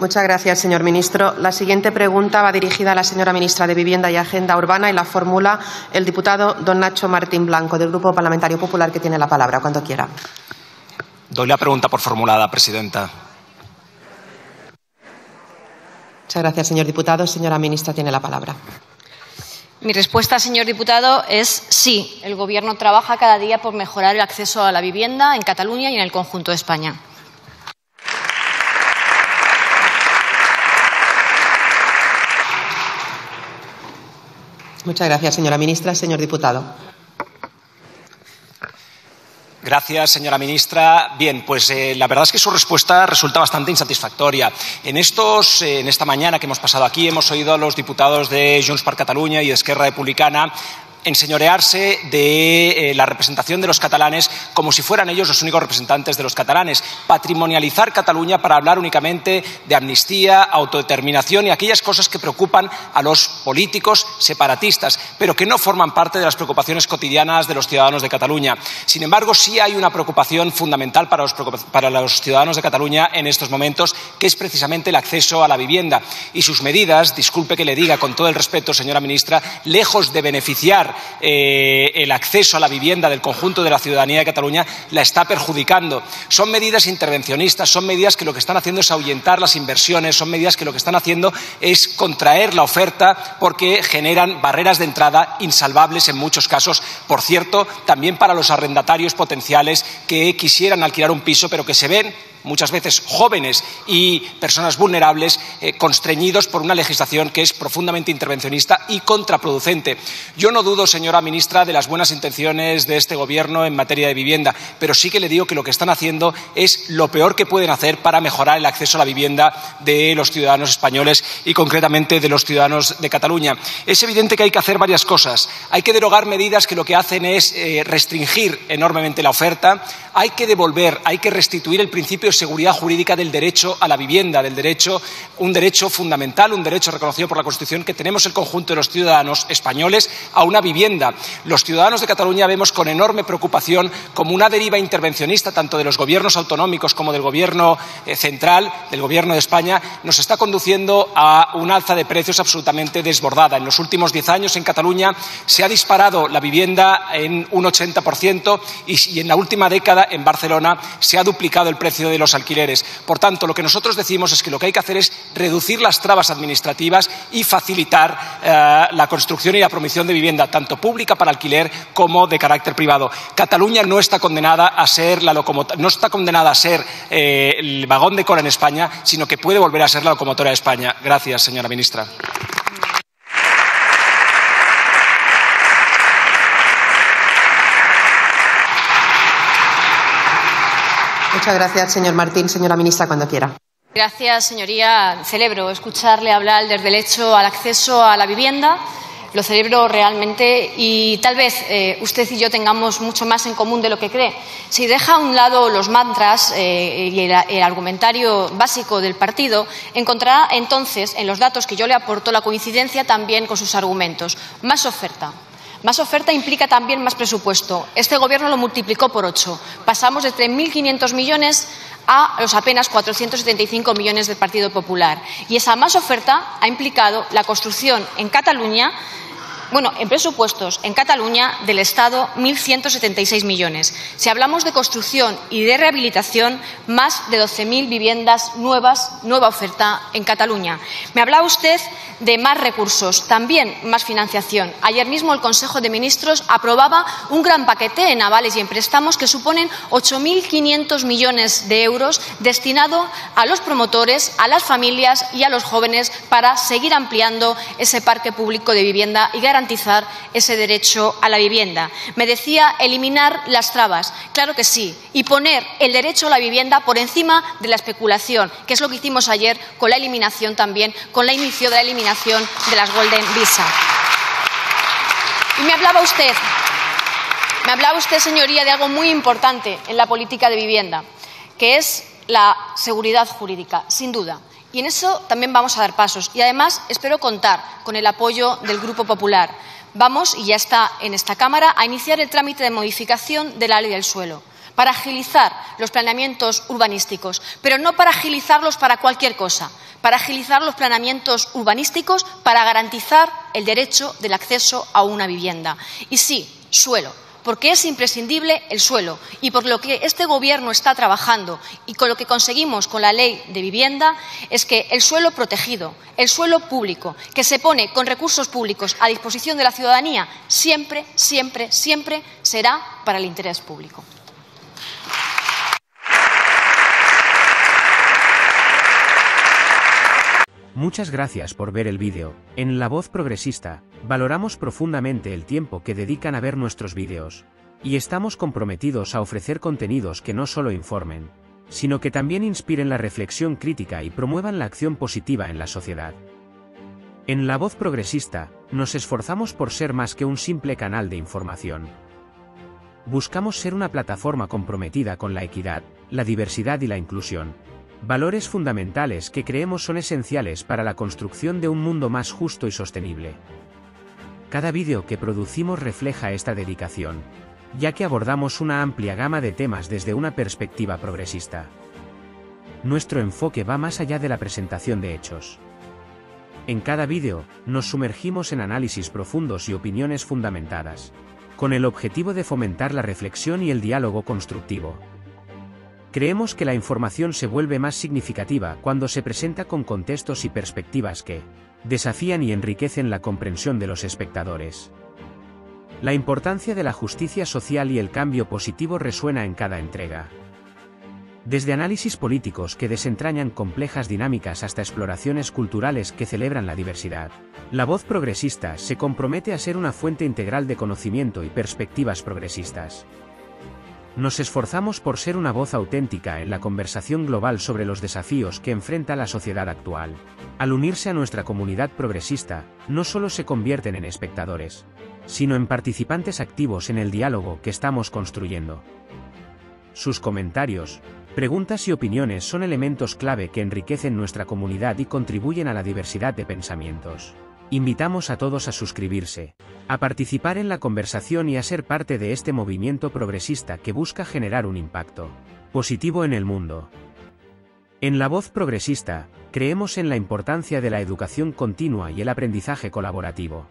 Muchas gracias, señor ministro. La siguiente pregunta va dirigida a la señora ministra de Vivienda y Agenda Urbana y la formula el diputado don Nacho Martín Blanco, del Grupo Parlamentario Popular, que tiene la palabra. Cuando quiera. Doy la pregunta por formulada, presidenta. Muchas gracias, señor diputado. Señora ministra, tiene la palabra. Mi respuesta, señor diputado, es sí. El Gobierno trabaja cada día por mejorar el acceso a la vivienda en Cataluña y en el conjunto de España. Muchas gracias, señora ministra. Señor diputado. Gracias, señora ministra. Bien, pues eh, la verdad es que su respuesta resulta bastante insatisfactoria. En, estos, eh, en esta mañana que hemos pasado aquí hemos oído a los diputados de Junts per Catalunya y de Esquerra Republicana enseñorearse de eh, la representación de los catalanes como si fueran ellos los únicos representantes de los catalanes, patrimonializar Cataluña para hablar únicamente de amnistía, autodeterminación y aquellas cosas que preocupan a los políticos separatistas, pero que no forman parte de las preocupaciones cotidianas de los ciudadanos de Cataluña. Sin embargo, sí hay una preocupación fundamental para los, para los ciudadanos de Cataluña en estos momentos, que es precisamente el acceso a la vivienda. Y sus medidas, disculpe que le diga con todo el respeto, señora ministra, lejos de beneficiar eh, el acceso a la vivienda del conjunto de la ciudadanía de Cataluña la está perjudicando. Son medidas intervencionistas, son medidas que lo que están haciendo es ahuyentar las inversiones, son medidas que lo que están haciendo es contraer la oferta porque generan barreras de entrada insalvables en muchos casos, por cierto, también para los arrendatarios potenciales que quisieran alquilar un piso pero que se ven muchas veces jóvenes y personas vulnerables, eh, constreñidos por una legislación que es profundamente intervencionista y contraproducente. Yo no dudo, señora ministra, de las buenas intenciones de este Gobierno en materia de vivienda, pero sí que le digo que lo que están haciendo es lo peor que pueden hacer para mejorar el acceso a la vivienda de los ciudadanos españoles y, concretamente, de los ciudadanos de Cataluña. Es evidente que hay que hacer varias cosas. Hay que derogar medidas que lo que hacen es eh, restringir enormemente la oferta. Hay que devolver, hay que restituir el principio seguridad jurídica del derecho a la vivienda, del derecho, un derecho fundamental, un derecho reconocido por la Constitución que tenemos el conjunto de los ciudadanos españoles a una vivienda. Los ciudadanos de Cataluña vemos con enorme preocupación como una deriva intervencionista tanto de los gobiernos autonómicos como del gobierno eh, central, del gobierno de España, nos está conduciendo a un alza de precios absolutamente desbordada. En los últimos diez años en Cataluña se ha disparado la vivienda en un 80% y, en la última década en Barcelona se ha duplicado el precio de los alquileres. Por tanto, lo que nosotros decimos es que lo que hay que hacer es reducir las trabas administrativas y facilitar eh, la construcción y la promoción de vivienda, tanto pública para alquiler como de carácter privado. Cataluña no está condenada a ser la no está condenada a ser eh, el vagón de cola en España, sino que puede volver a ser la locomotora de España. Gracias, señora ministra. Muchas gracias, señor Martín. Señora ministra, cuando quiera. Gracias, señoría. Celebro escucharle hablar del derecho al acceso a la vivienda. Lo celebro realmente y tal vez eh, usted y yo tengamos mucho más en común de lo que cree. Si deja a un lado los mantras eh, y el, argumentario básico del partido, encontrará entonces en los datos que yo le aporto la coincidencia también con sus argumentos. Más oferta, más oferta implica también más presupuesto. Este Gobierno lo multiplicó por ocho. Pasamos de 3.500 millones a los apenas 475 millones del Partido Popular. Y esa más oferta ha implicado la construcción en Cataluña bueno, en presupuestos en Cataluña del Estado 1.176 millones. Si hablamos de construcción y de rehabilitación, más de 12.000 viviendas nuevas, nueva oferta en Cataluña. Me hablaba usted de más recursos, también más financiación. Ayer mismo el Consejo de Ministros aprobaba un gran paquete en avales y en préstamos que suponen 8.500 millones de euros destinado a los promotores, a las familias y a los jóvenes para seguir ampliando ese parque público de vivienda y garantizar ese derecho a la vivienda. Me decía eliminar las trabas. Claro que sí. Y poner el derecho a la vivienda por encima de la especulación, que es lo que hicimos ayer con la eliminación también, con la inicio de la eliminación de las Golden Visa. Y me hablaba usted, me hablaba usted, señoría, de algo muy importante en la política de vivienda, que es la seguridad jurídica, sin duda. Y en eso también vamos a dar pasos. Y además espero contar con el apoyo del Grupo Popular. Vamos, y ya está en esta Cámara, a iniciar el trámite de modificación de la ley del suelo para agilizar los planeamientos urbanísticos, pero no para agilizarlos para cualquier cosa, para agilizar los planeamientos urbanísticos para garantizar el derecho del acceso a una vivienda. Y sí, suelo porque es imprescindible el suelo y por lo que este Gobierno está trabajando y con lo que conseguimos con la ley de vivienda es que el suelo protegido, el suelo público, que se pone con recursos públicos a disposición de la ciudadanía, siempre, siempre, siempre será para el interés público. Muchas gracias por ver el vídeo. En La Voz Progresista, valoramos profundamente el tiempo que dedican a ver nuestros vídeos. Y estamos comprometidos a ofrecer contenidos que no solo informen, sino que también inspiren la reflexión crítica y promuevan la acción positiva en la sociedad. En La Voz Progresista, nos esforzamos por ser más que un simple canal de información. Buscamos ser una plataforma comprometida con la equidad, la diversidad y la inclusión Valores fundamentales que creemos son esenciales para la construcción de un mundo más justo y sostenible. Cada vídeo que producimos refleja esta dedicación, ya que abordamos una amplia gama de temas desde una perspectiva progresista. Nuestro enfoque va más allá de la presentación de hechos. En cada vídeo, nos sumergimos en análisis profundos y opiniones fundamentadas, con el objetivo de fomentar la reflexión y el diálogo constructivo. Creemos que la información se vuelve más significativa cuando se presenta con contextos y perspectivas que desafían y enriquecen la comprensión de los espectadores. La importancia de la justicia social y el cambio positivo resuena en cada entrega. Desde análisis políticos que desentrañan complejas dinámicas hasta exploraciones culturales que celebran la diversidad, la voz progresista se compromete a ser una fuente integral de conocimiento y perspectivas progresistas. Nos esforzamos por ser una voz auténtica en la conversación global sobre los desafíos que enfrenta la sociedad actual. Al unirse a nuestra comunidad progresista, no solo se convierten en espectadores, sino en participantes activos en el diálogo que estamos construyendo. Sus comentarios, preguntas y opiniones son elementos clave que enriquecen nuestra comunidad y contribuyen a la diversidad de pensamientos. Invitamos a todos a suscribirse, a participar en la conversación y a ser parte de este movimiento progresista que busca generar un impacto positivo en el mundo. En la voz progresista, creemos en la importancia de la educación continua y el aprendizaje colaborativo.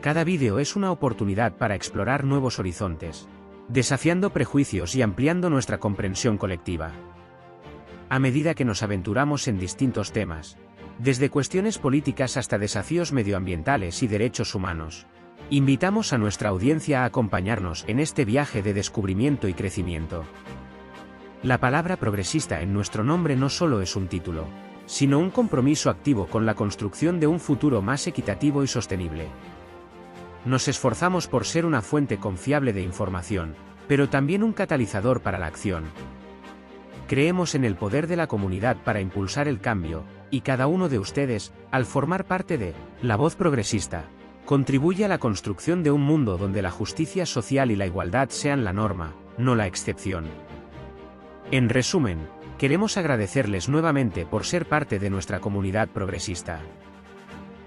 Cada vídeo es una oportunidad para explorar nuevos horizontes, desafiando prejuicios y ampliando nuestra comprensión colectiva. A medida que nos aventuramos en distintos temas, desde cuestiones políticas hasta desafíos medioambientales y derechos humanos. Invitamos a nuestra audiencia a acompañarnos en este viaje de descubrimiento y crecimiento. La palabra progresista en nuestro nombre no solo es un título, sino un compromiso activo con la construcción de un futuro más equitativo y sostenible. Nos esforzamos por ser una fuente confiable de información, pero también un catalizador para la acción. Creemos en el poder de la comunidad para impulsar el cambio, y cada uno de ustedes, al formar parte de La Voz Progresista, contribuye a la construcción de un mundo donde la justicia social y la igualdad sean la norma, no la excepción. En resumen, queremos agradecerles nuevamente por ser parte de nuestra comunidad progresista.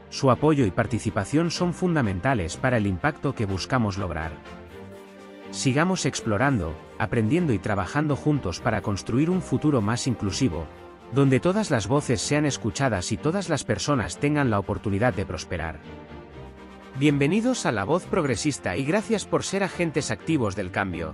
Su apoyo y participación son fundamentales para el impacto que buscamos lograr. Sigamos explorando, aprendiendo y trabajando juntos para construir un futuro más inclusivo, donde todas las voces sean escuchadas y todas las personas tengan la oportunidad de prosperar. Bienvenidos a La Voz Progresista y gracias por ser agentes activos del cambio.